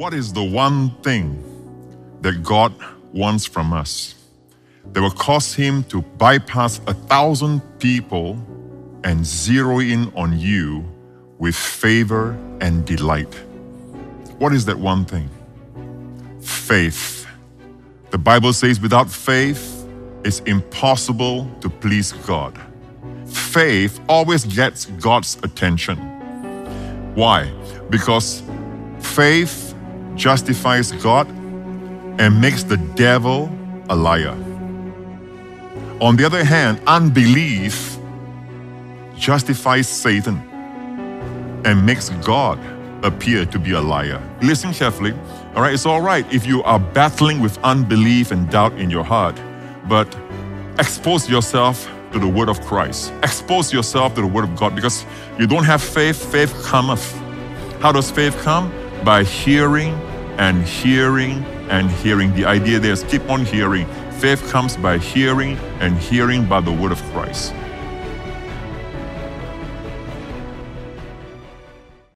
What is the one thing that God wants from us that will cause Him to bypass a thousand people and zero in on you with favor and delight? What is that one thing? Faith. The Bible says, without faith, it's impossible to please God. Faith always gets God's attention. Why? Because faith justifies God and makes the devil a liar. On the other hand, unbelief justifies Satan and makes God appear to be a liar. Listen carefully. All right, it's all right if you are battling with unbelief and doubt in your heart, but expose yourself to the word of Christ. Expose yourself to the word of God because you don't have faith, faith cometh. How does faith come? By hearing and hearing and hearing. The idea there is keep on hearing. Faith comes by hearing and hearing by the word of Christ.